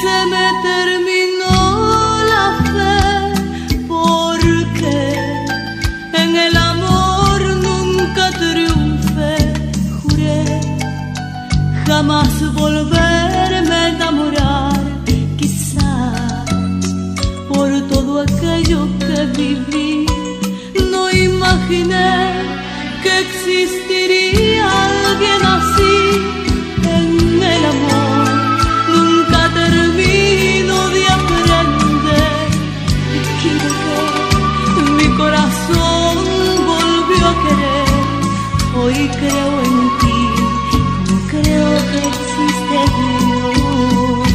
se me terminó la fe porque en el amor nunca triunfé, juré jamás volverme a enamorar, quizá por todo aquello que viví no imaginé que existiría. Creo en ti, creo que existe Dios.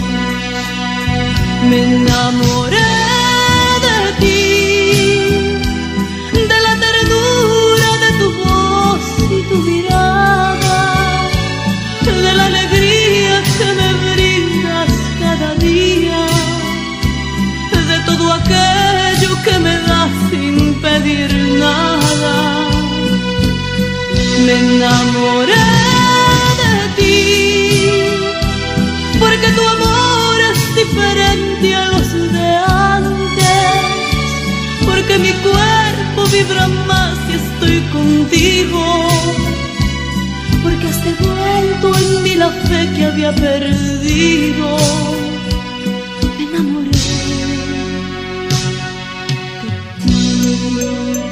Me enamoré Me enamoré de ti, porque tu amor es diferente a los de antes, porque mi cuerpo vibra más si estoy contigo, porque has devuelto en mí la fe que había perdido. Me enamoré de ti.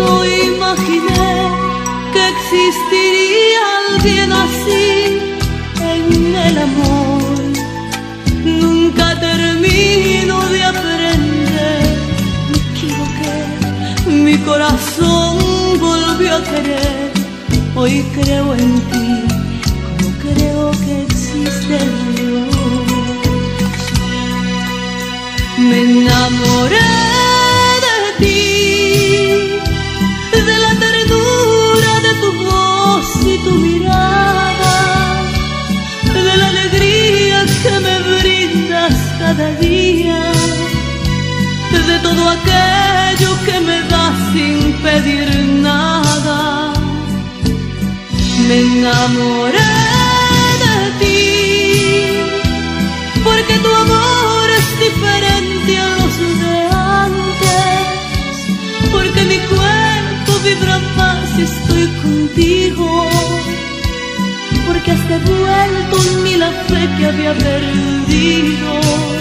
No imaginé que existiría alguien así en el amor. Nunca termino de aprender, me equivoqué, mi corazón volvió a querer. Hoy creo en ti, como creo que existe día, de todo aquello que me das sin pedir nada. Me enamoré de ti, porque tu amor es diferente a los de antes, porque mi cuerpo vibra más si estoy contigo, porque has devuelto en mí la fe que había perdido.